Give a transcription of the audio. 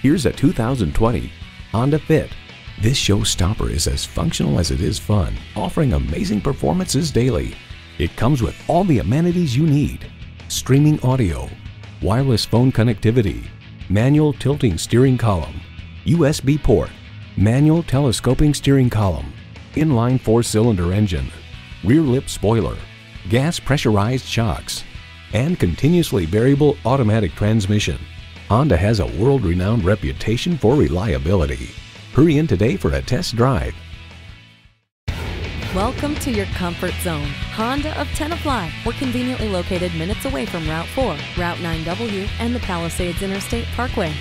Here's a 2020 Honda Fit. This showstopper is as functional as it is fun, offering amazing performances daily. It comes with all the amenities you need. Streaming audio, wireless phone connectivity, manual tilting steering column, USB port, manual telescoping steering column, inline four-cylinder engine, rear lip spoiler, gas pressurized shocks, and continuously variable automatic transmission. Honda has a world-renowned reputation for reliability. Hurry in today for a test drive. Welcome to your comfort zone. Honda of Tenafly. We're conveniently located minutes away from Route 4, Route 9W, and the Palisades Interstate Parkway.